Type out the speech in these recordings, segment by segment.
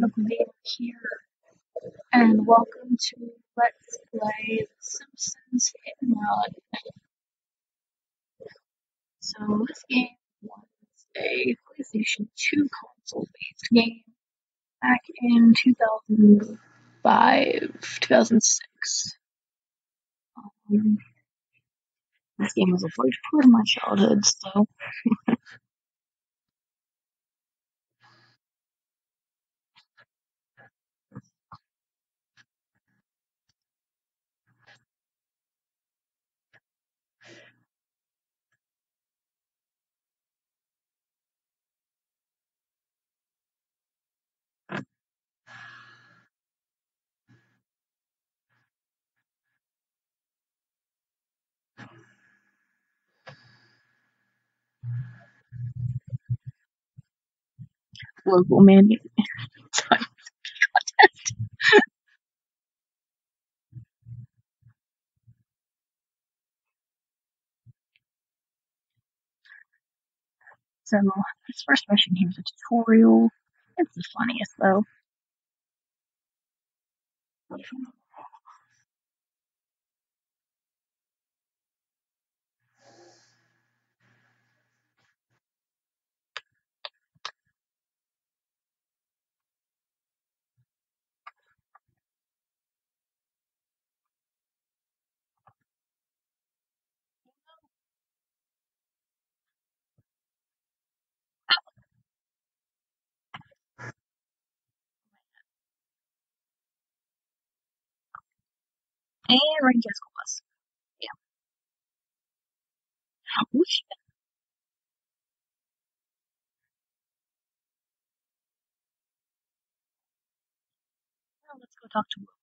Mcvader here, and welcome to Let's Play The Simpsons Hit and Run. So this game was a PlayStation 2 console-based game back in 2005, 2006. Um, this game was a large part of my childhood, so local man. So this first mission here is a tutorial. It's the funniest though. And Ranger's class. Yeah. Whoosh. Now let's go talk to Will.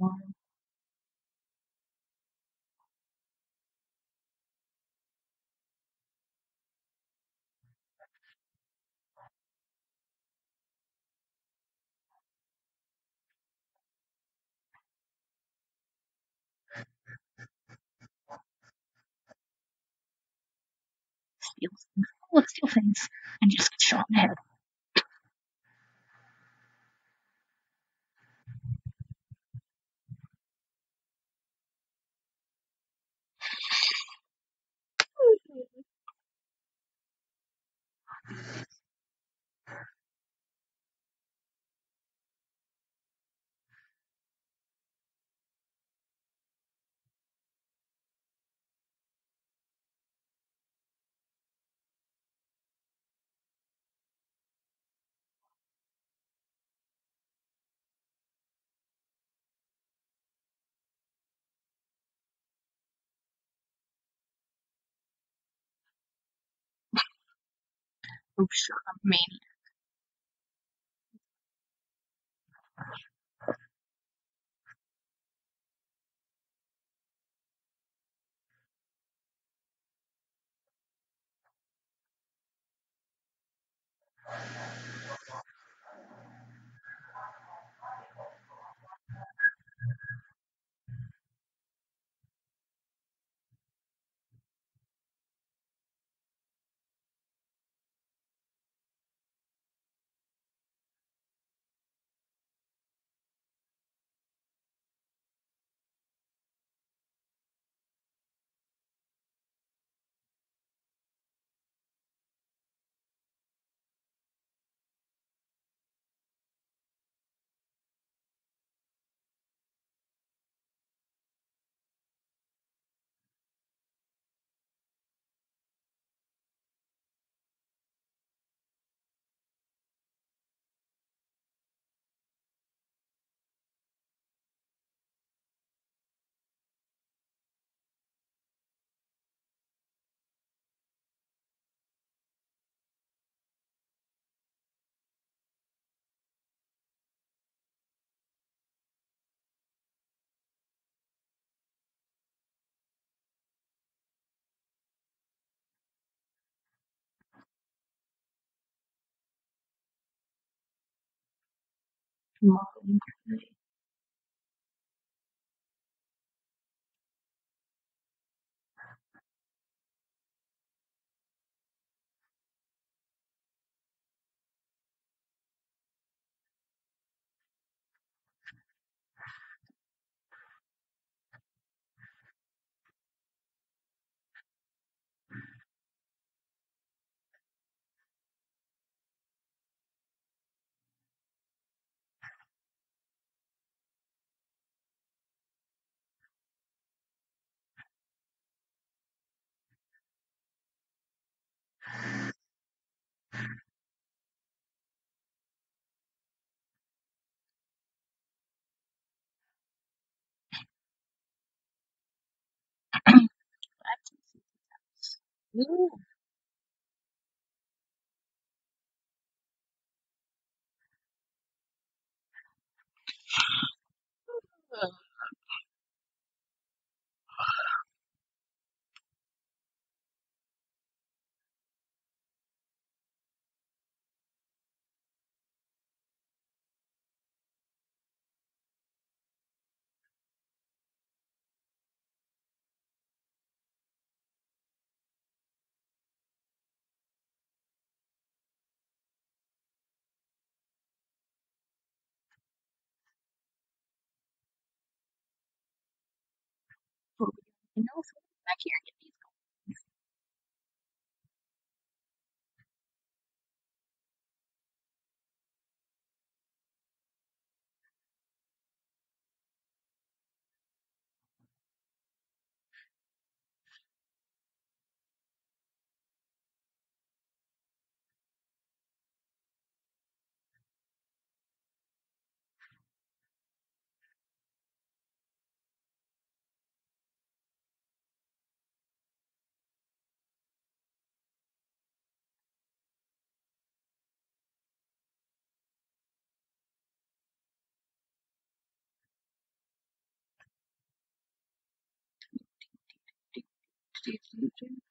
Alarm. Steal steal things. And just get shot in the head. Oh, sure, I'm maniac. 什么 What state religion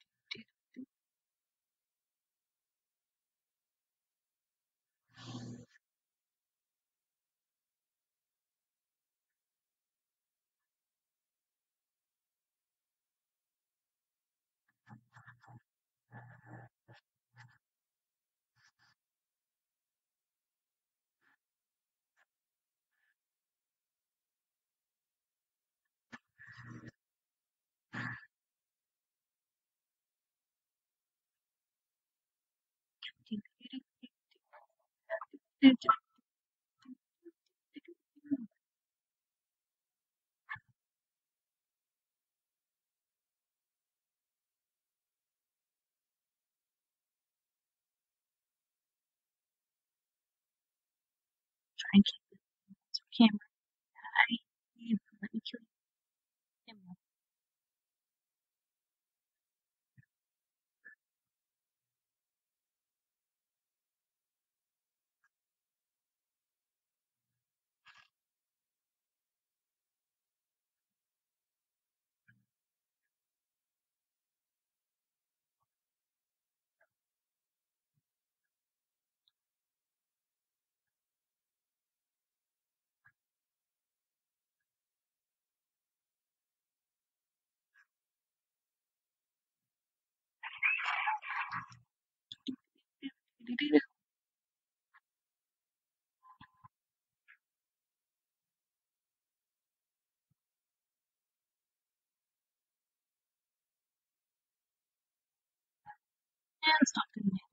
Try and keep this camera And stop doing it.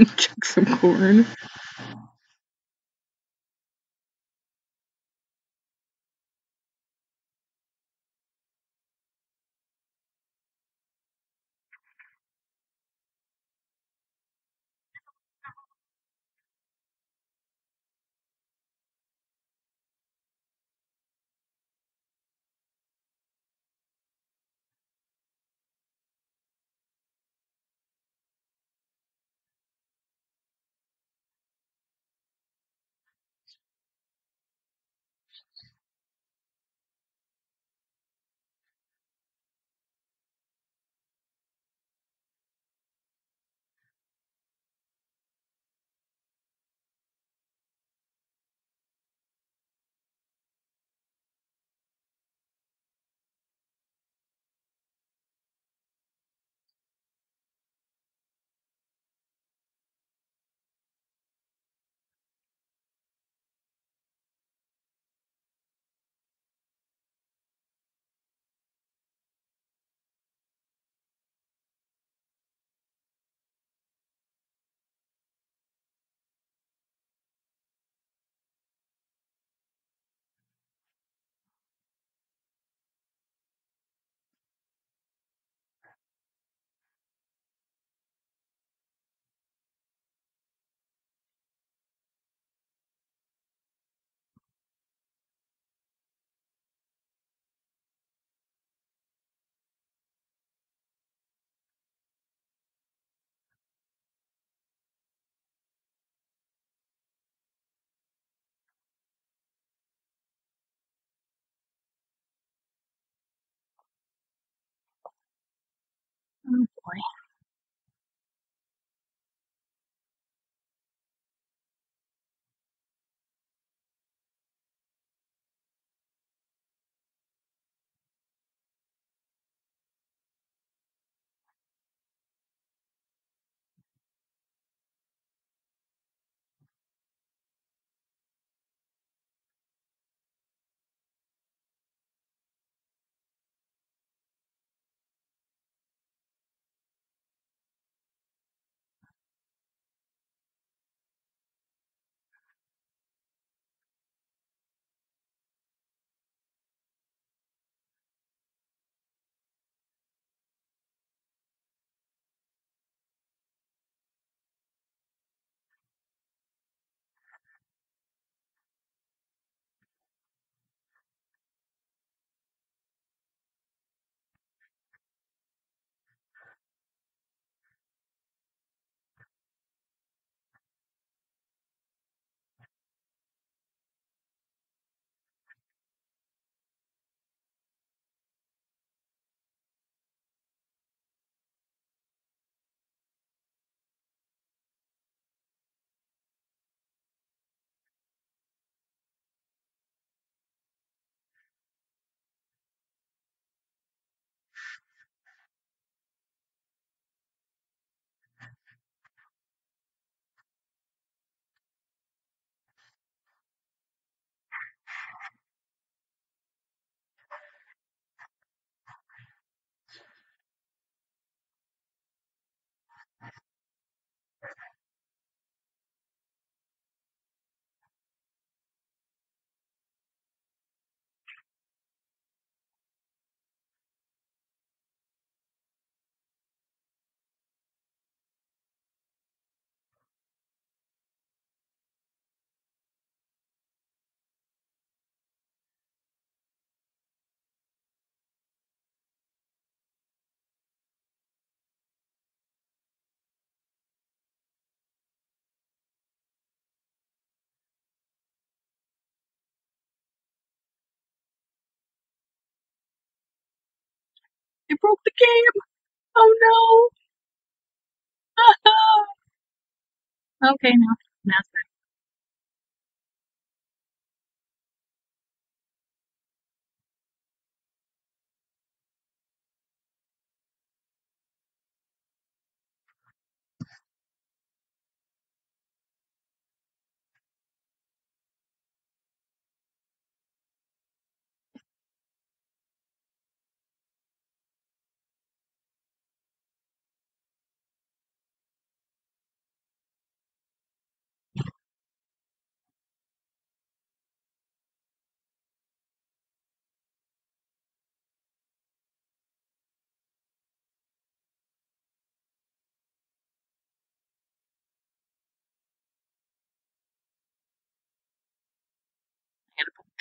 Chuck some corn. Boy. It broke the game. Oh no. okay, now now.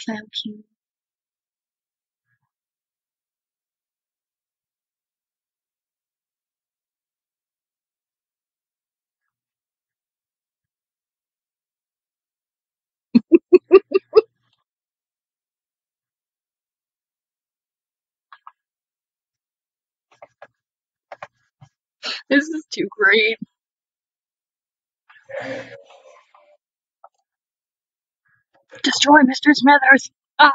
cloaking This is too great. Destroy Mr. Smithers! Ah!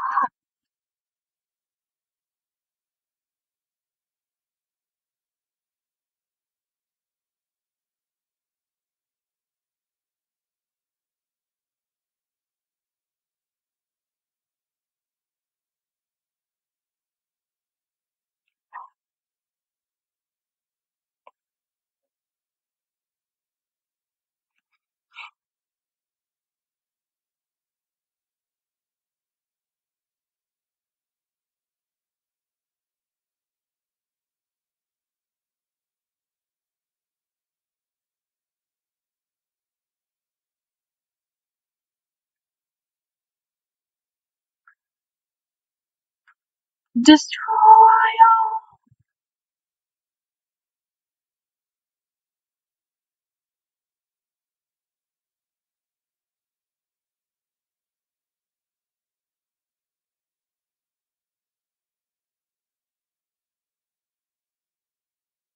Destroy all!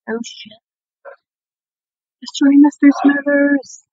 Oh shit. Destroy Mr. Smithers!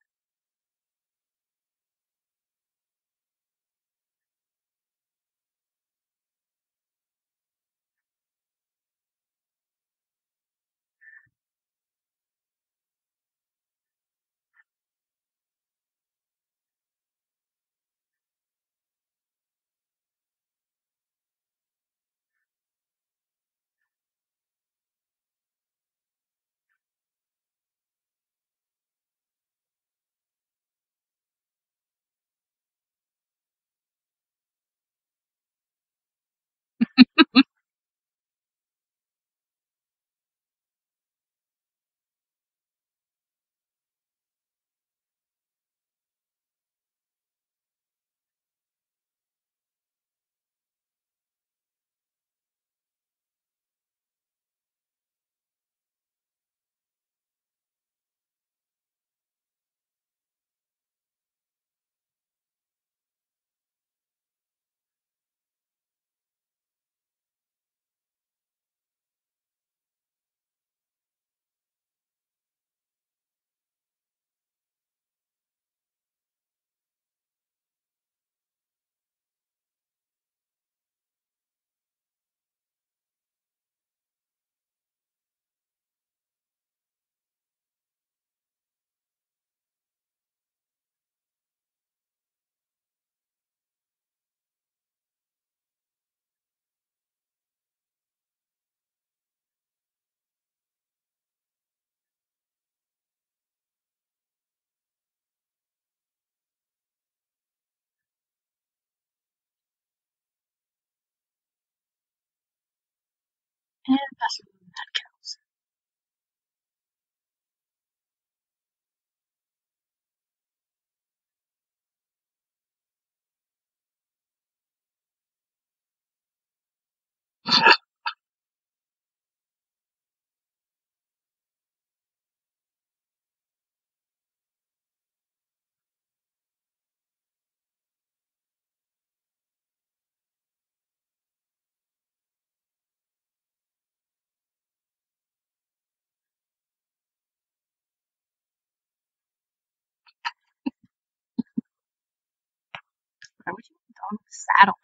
And Why would you on the saddle?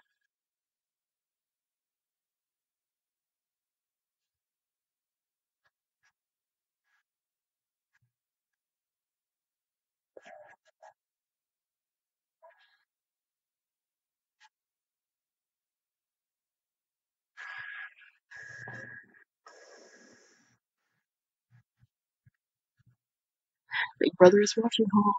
Big brother is watching home.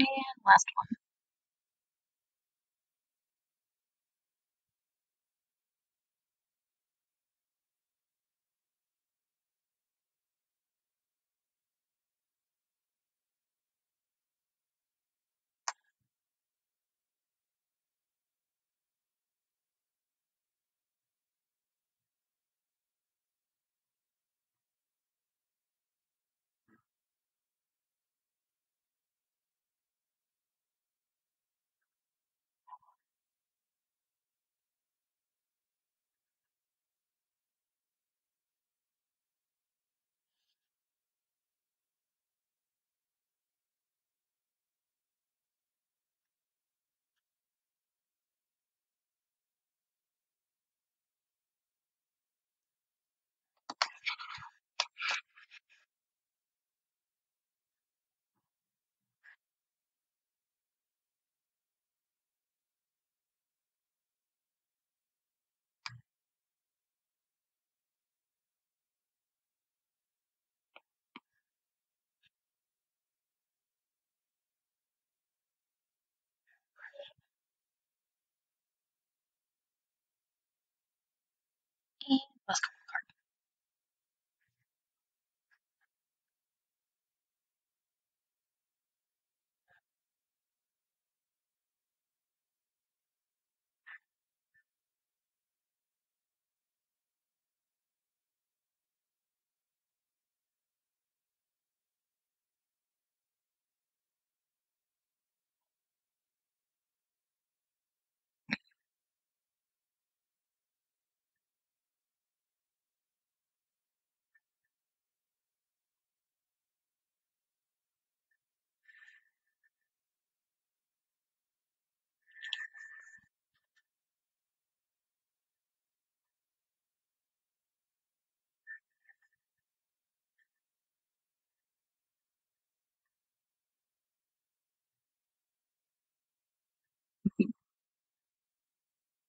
And last one. Last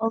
All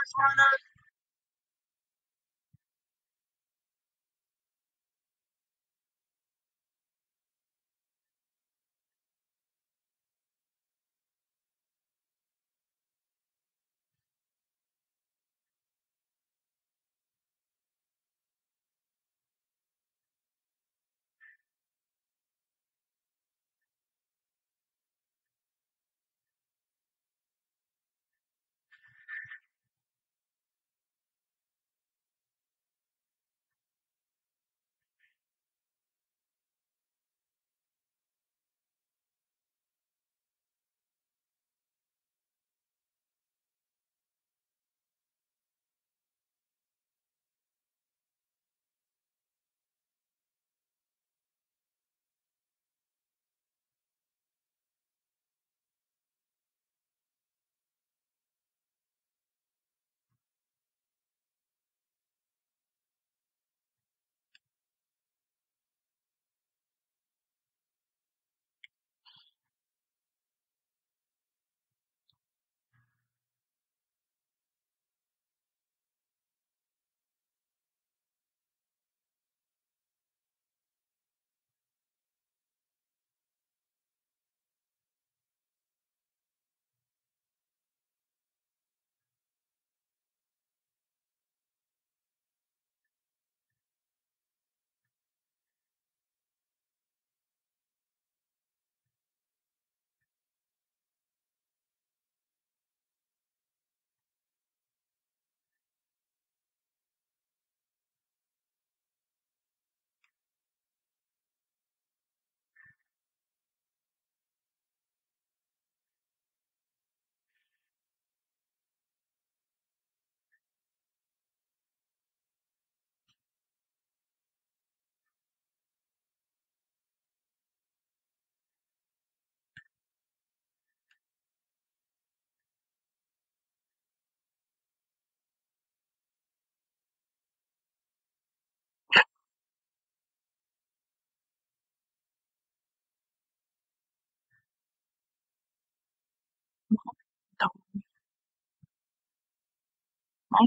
these My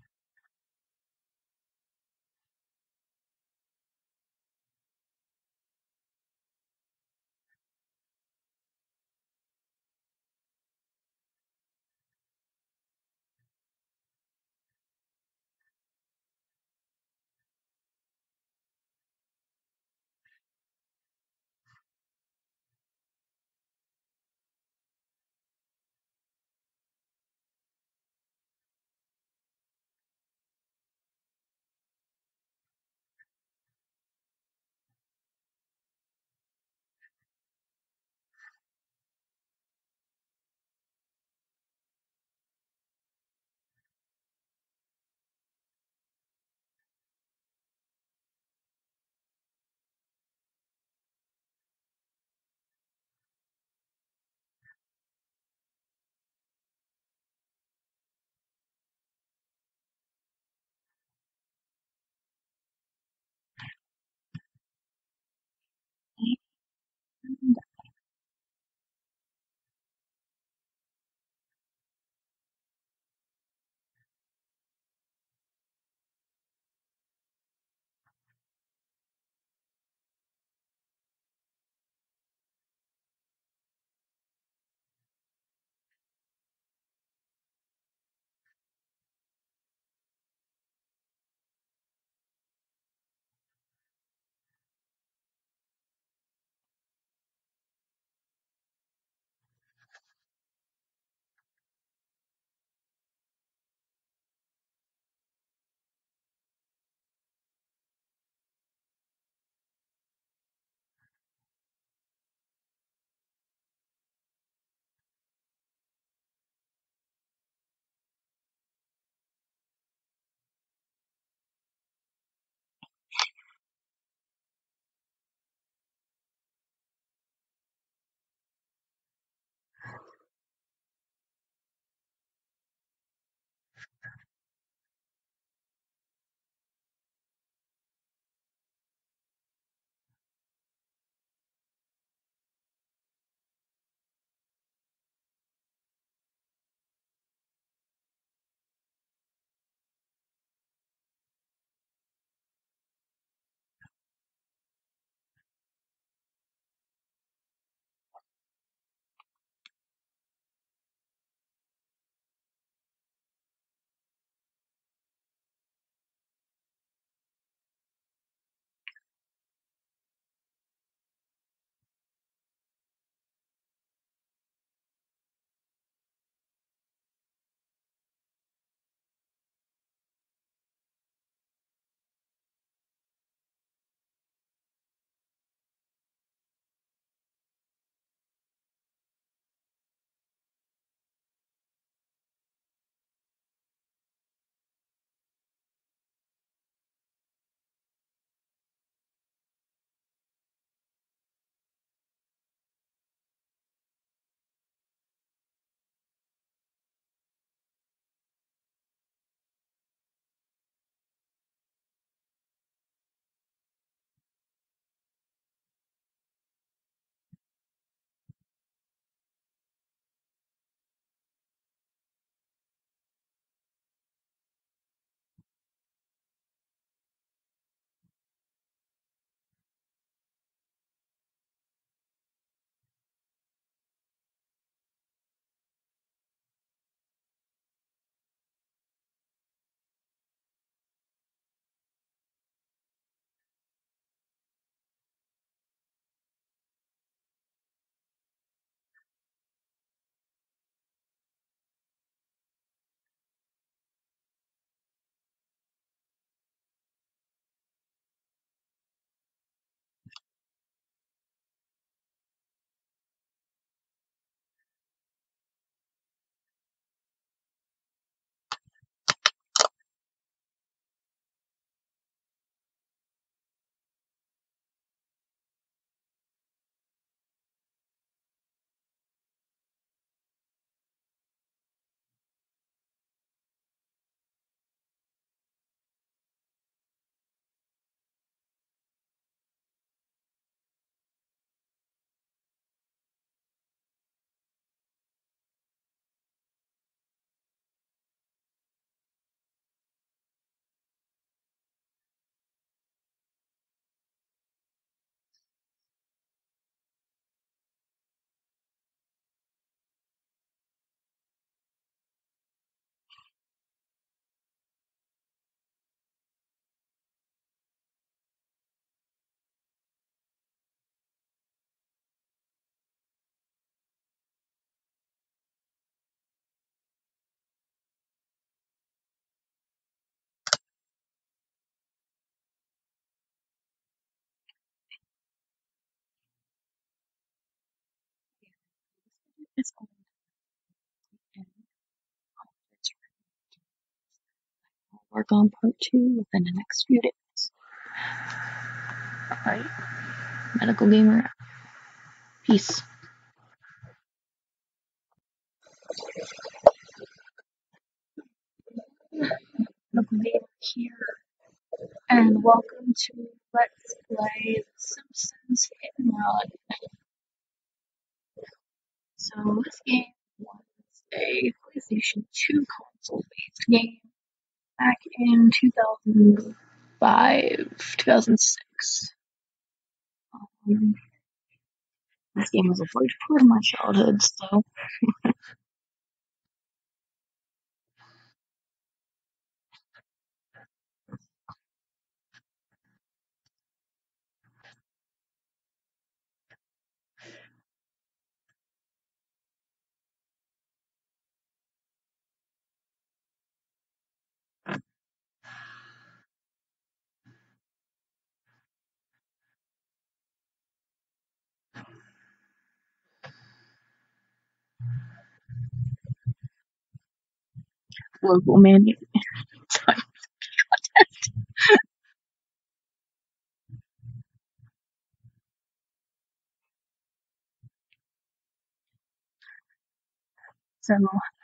is going to end. I'll work on part two within the next few days. Alright, Medical Gamer, peace. Medical Gamer here, and welcome to Let's Play The Simpsons Hit and Run. So this game was a PlayStation 2 console-based game back in 2005, 2006. Um, this game was a large part of my childhood, so local man. So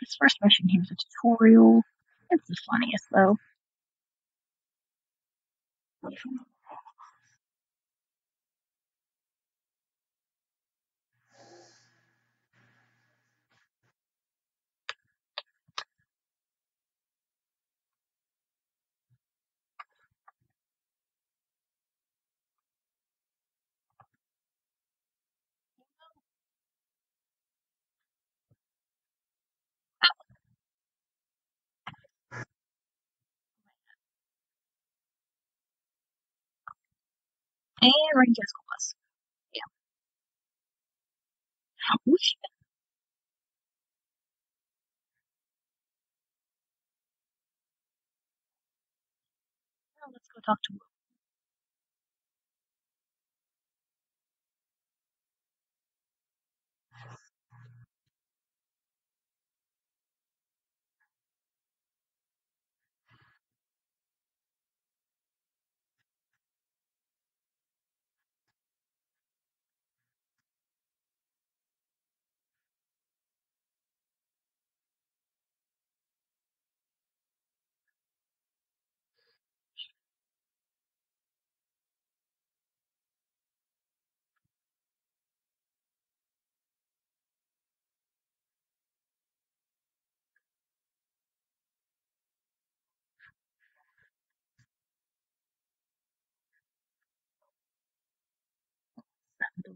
this first mission here is a tutorial. It's the funniest though. And range as class. Yeah. Now let's go talk to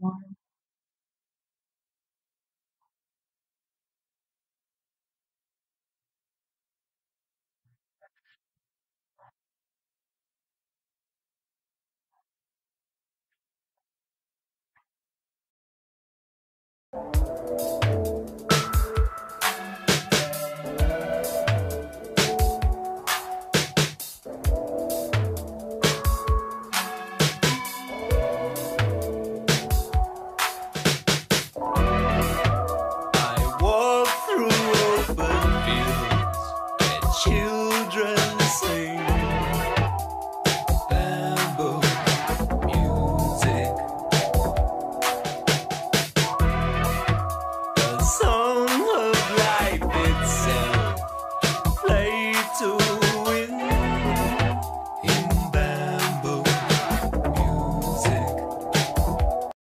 Will. Set the